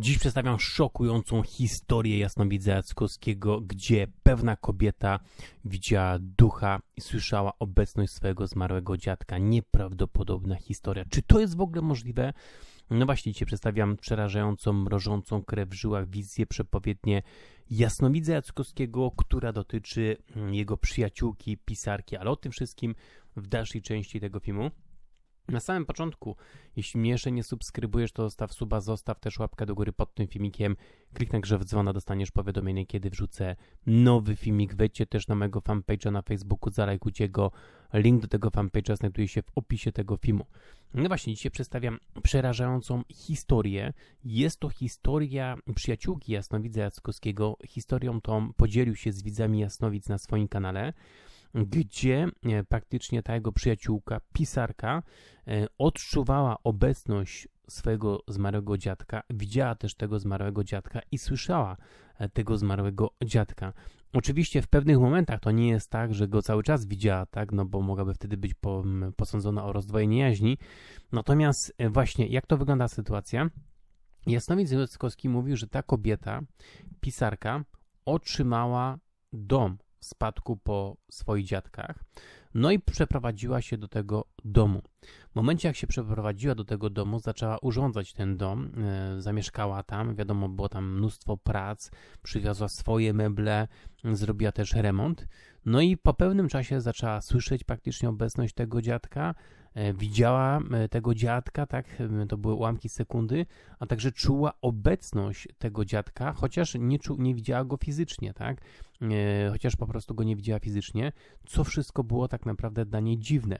Dziś przedstawiam szokującą historię jasnowidza Jackowskiego, gdzie pewna kobieta widziała ducha i słyszała obecność swojego zmarłego dziadka. Nieprawdopodobna historia. Czy to jest w ogóle możliwe? No właśnie, dzisiaj przedstawiam przerażającą, mrożącą krew w żyłach wizję przepowiednie jasnowidza Jackowskiego, która dotyczy mm, jego przyjaciółki, pisarki, ale o tym wszystkim w dalszej części tego filmu. Na samym początku, jeśli mnie jeszcze nie subskrybujesz, to zostaw suba, zostaw też łapkę do góry pod tym filmikiem. Kliknij grzew dzwona, dostaniesz powiadomienie, kiedy wrzucę nowy filmik. Wejdźcie też na mojego fanpage'a na Facebooku, zalajkujcie go. Link do tego fanpage'a znajduje się w opisie tego filmu. No właśnie, dzisiaj przedstawiam przerażającą historię. Jest to historia przyjaciółki Jasnowidza Jackowskiego. Historią tą podzielił się z widzami Jasnowic na swoim kanale gdzie e, praktycznie ta jego przyjaciółka, pisarka, e, odczuwała obecność swojego zmarłego dziadka, widziała też tego zmarłego dziadka i słyszała e, tego zmarłego dziadka. Oczywiście w pewnych momentach to nie jest tak, że go cały czas widziała, tak, no bo mogłaby wtedy być posądzona o rozdwojenie jaźni. Natomiast właśnie jak to wygląda sytuacja? Jasnowic Zyskowski mówił, że ta kobieta, pisarka, otrzymała dom w spadku po swoich dziadkach. No i przeprowadziła się do tego domu. W momencie, jak się przeprowadziła do tego domu, zaczęła urządzać ten dom, e, zamieszkała tam, wiadomo, było tam mnóstwo prac, przywiozła swoje meble, zrobiła też remont. No i po pewnym czasie zaczęła słyszeć praktycznie obecność tego dziadka, widziała e, tego dziadka, tak, e, to były ułamki sekundy, a także czuła obecność tego dziadka, chociaż nie, czu, nie widziała go fizycznie, tak, chociaż po prostu go nie widziała fizycznie, co wszystko było tak naprawdę dla niej dziwne.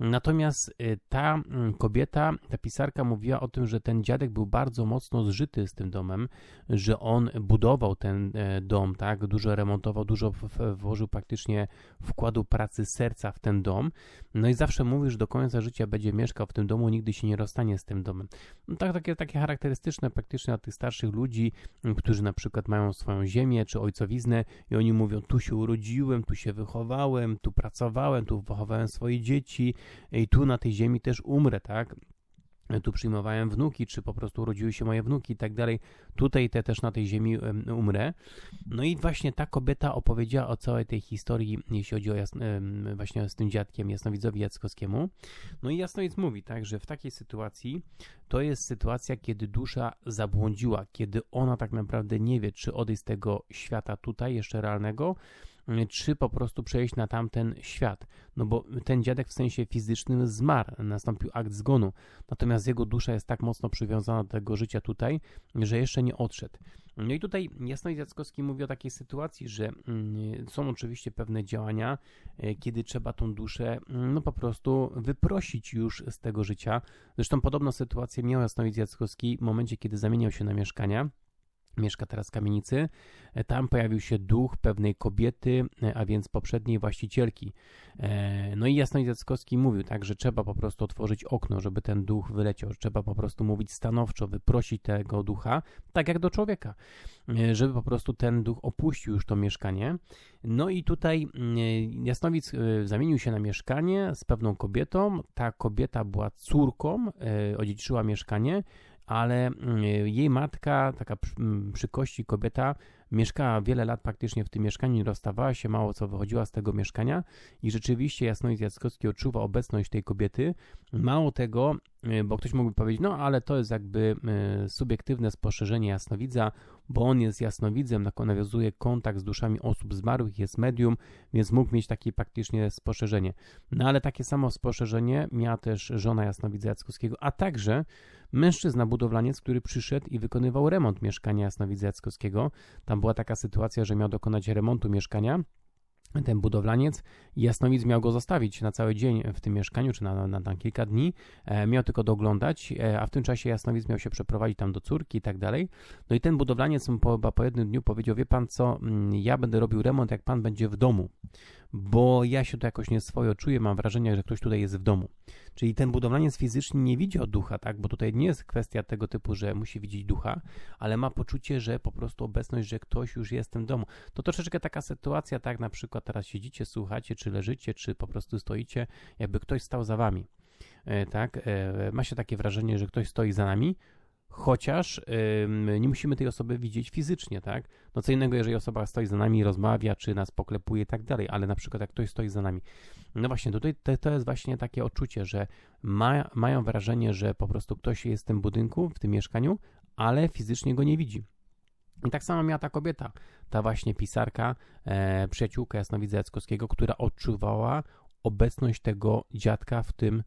Natomiast ta mm, kobieta, ta pisarka mówiła o tym, że ten dziadek był bardzo mocno zżyty z tym domem, że on budował ten dom, tak, dużo remontował, dużo włożył praktycznie wkładu pracy serca w ten dom, no i zawsze mówił, że do końca życia będzie mieszkał w tym domu, nigdy się nie rozstanie z tym domem. No tak, takie, takie charakterystyczne praktycznie dla tych starszych ludzi, którzy na przykład mają swoją ziemię czy ojcowiznę i oni mówią, tu się urodziłem, tu się wychowałem, tu pracowałem, tu wychowałem swoje dzieci i tu na tej ziemi też umrę, tak? tu przyjmowałem wnuki, czy po prostu urodziły się moje wnuki i tak dalej. Tutaj te też na tej ziemi umrę. No i właśnie ta kobieta opowiedziała o całej tej historii, jeśli chodzi o jasno, właśnie z tym dziadkiem Jasnowidzowi Jackowskiemu. No i Jasnowic mówi, tak, że w takiej sytuacji to jest sytuacja, kiedy dusza zabłądziła, kiedy ona tak naprawdę nie wie, czy odejść z tego świata tutaj, jeszcze realnego, czy po prostu przejść na tamten świat. No bo ten dziadek w sensie fizycznym zmarł, nastąpił akt zgonu, natomiast jego dusza jest tak mocno przywiązana do tego życia tutaj, że jeszcze nie odszedł. No i tutaj Jasno Jackowski mówi o takiej sytuacji, że mm, są oczywiście pewne działania, e, kiedy trzeba tą duszę mm, no po prostu wyprosić już z tego życia. Zresztą podobną sytuację miał Jasnowic Jackowski w momencie, kiedy zamieniał się na mieszkania mieszka teraz w kamienicy. E, tam pojawił się duch pewnej kobiety, e, a więc poprzedniej właścicielki. E, no i Jasnoń Jackowski mówił tak, że trzeba po prostu otworzyć okno, żeby ten duch wyleciał, że trzeba po prostu mówić stanowczo, wyprosić tego ducha, tak jak do człowieka, żeby po prostu ten duch opuścił już to mieszkanie. No i tutaj Jasnowic zamienił się na mieszkanie z pewną kobietą. Ta kobieta była córką, odziedziczyła mieszkanie, ale mm, jej matka, taka mm, przy kości kobieta, mieszkała wiele lat praktycznie w tym mieszkaniu, nie rozstawała się, mało co wychodziła z tego mieszkania i rzeczywiście Jasnowic Jackowski odczuwa obecność tej kobiety. Mało tego, y, bo ktoś mógłby powiedzieć, no ale to jest jakby y, subiektywne spostrzeżenie jasnowidza, bo on jest jasnowidzem, nawiązuje kontakt z duszami osób zmarłych, jest medium, więc mógł mieć takie praktycznie spostrzeżenie. No ale takie samo spostrzeżenie miała też żona jasnowidza Jackowskiego, a także mężczyzna budowlaniec, który przyszedł i wykonywał remont mieszkania jasnowidza Jackowskiego. Tam była taka sytuacja, że miał dokonać remontu mieszkania ten budowlaniec Jasnowic miał go zostawić na cały dzień w tym mieszkaniu, czy na, na, na kilka dni, e, miał tylko doglądać, e, a w tym czasie Jasnowic miał się przeprowadzić tam do córki i tak dalej. No i ten budowlaniec mu po, po jednym dniu powiedział, wie pan co, mm, ja będę robił remont, jak pan będzie w domu bo ja się tu jakoś nieswojo czuję, mam wrażenie, że ktoś tutaj jest w domu. Czyli ten budowlaniec fizycznie nie widzi ducha, tak? Bo tutaj nie jest kwestia tego typu, że musi widzieć ducha, ale ma poczucie, że po prostu obecność, że ktoś już jest w tym domu. To troszeczkę taka sytuacja, tak? Na przykład teraz siedzicie, słuchacie, czy leżycie, czy po prostu stoicie, jakby ktoś stał za wami. E, tak? E, ma się takie wrażenie, że ktoś stoi za nami, chociaż ym, nie musimy tej osoby widzieć fizycznie, tak? No co innego, jeżeli osoba stoi za nami, rozmawia, czy nas poklepuje i tak dalej, ale na przykład jak ktoś stoi za nami. No właśnie, tutaj to, to jest właśnie takie odczucie, że ma, mają wrażenie, że po prostu ktoś jest w tym budynku, w tym mieszkaniu, ale fizycznie go nie widzi. I tak samo miała ta kobieta, ta właśnie pisarka, e, przyjaciółka Jasnowidza Jackowskiego, która odczuwała obecność tego dziadka w tym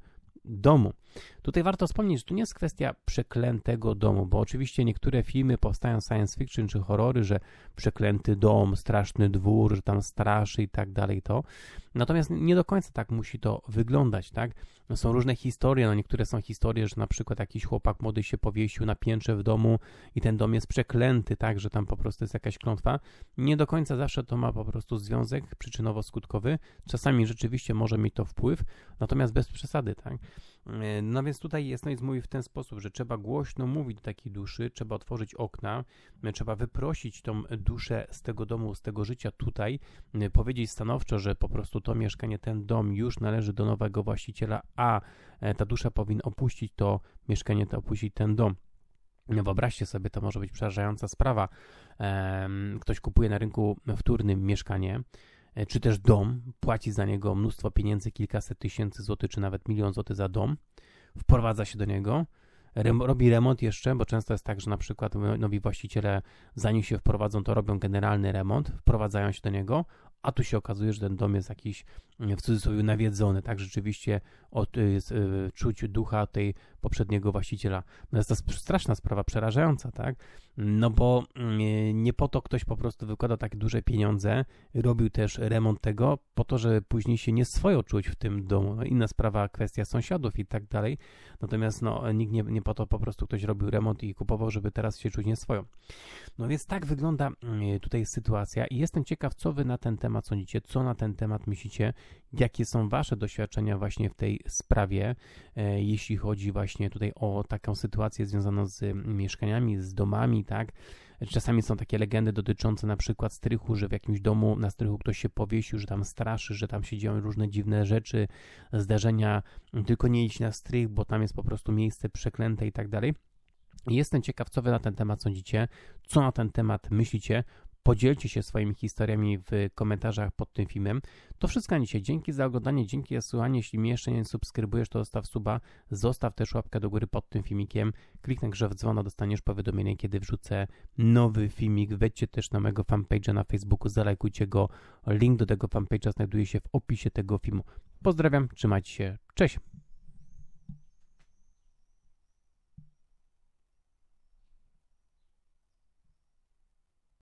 domu. Tutaj warto wspomnieć, że to nie jest kwestia przeklętego domu, bo oczywiście niektóre filmy powstają science fiction czy horrory, że przeklęty dom, straszny dwór, że tam straszy i tak dalej to. Natomiast nie do końca tak musi to wyglądać, tak? No są różne historie, no niektóre są historie, że na przykład jakiś chłopak młody się powiesił na piętrze w domu i ten dom jest przeklęty, tak, że tam po prostu jest jakaś klątwa. Nie do końca zawsze to ma po prostu związek przyczynowo-skutkowy. Czasami rzeczywiście może mieć to wpływ, natomiast bez przesady, tak? E, no więc tutaj jest no mówi w ten sposób, że trzeba głośno mówić do takiej duszy, trzeba otworzyć okna, e, trzeba wyprosić tą duszę z tego domu, z tego życia tutaj, e, powiedzieć stanowczo, że po prostu to mieszkanie, ten dom już należy do nowego właściciela, a ta dusza powinna opuścić to mieszkanie, to opuścić ten dom. No wyobraźcie sobie, to może być przerażająca sprawa. Ktoś kupuje na rynku wtórnym mieszkanie, czy też dom, płaci za niego mnóstwo pieniędzy, kilkaset tysięcy złotych, czy nawet milion złotych za dom, wprowadza się do niego, robi remont jeszcze, bo często jest tak, że na przykład nowi właściciele, zanim się wprowadzą, to robią generalny remont, wprowadzają się do niego, a tu się okazuje, że ten dom jest jakiś mm, w cudzysłowie nawiedzony, tak rzeczywiście od, y, y, czuć ducha tej poprzedniego właściciela. No jest to straszna sprawa, przerażająca, tak? No bo y, nie po to ktoś po prostu wykłada takie duże pieniądze, robił też remont tego, po to, żeby później się nie swojo czuć w tym domu. No inna sprawa, kwestia sąsiadów i tak dalej. Natomiast no, nikt nie, nie po to po prostu ktoś robił remont i kupował, żeby teraz się czuć nie swoją. No więc tak wygląda tutaj sytuacja i jestem ciekaw, co wy na ten temat temat sądzicie, co na ten temat myślicie, jakie są Wasze doświadczenia właśnie w tej sprawie, e, jeśli chodzi właśnie tutaj o taką sytuację związaną z mieszkaniami, z domami, tak? Czasami są takie legendy dotyczące na przykład strychu, że w jakimś domu na strychu ktoś się powiesił, że tam straszy, że tam się dzieją różne dziwne rzeczy, zdarzenia, tylko nie iść na strych, bo tam jest po prostu miejsce przeklęte i tak dalej. Jestem ciekaw, co Wy na ten temat sądzicie, co na ten temat myślicie. Podzielcie się swoimi historiami w komentarzach pod tym filmem. To wszystko na dzisiaj. Dzięki za oglądanie, dzięki za słuchanie. Jeśli mnie jeszcze nie subskrybujesz, to zostaw suba, zostaw też łapkę do góry pod tym filmikiem. Kliknij grze w dzwono, dostaniesz powiadomienie, kiedy wrzucę nowy filmik. Wejdźcie też na mojego fanpage'a na Facebooku, zalajkujcie go. Link do tego fanpage'a znajduje się w opisie tego filmu. Pozdrawiam, trzymajcie się, cześć!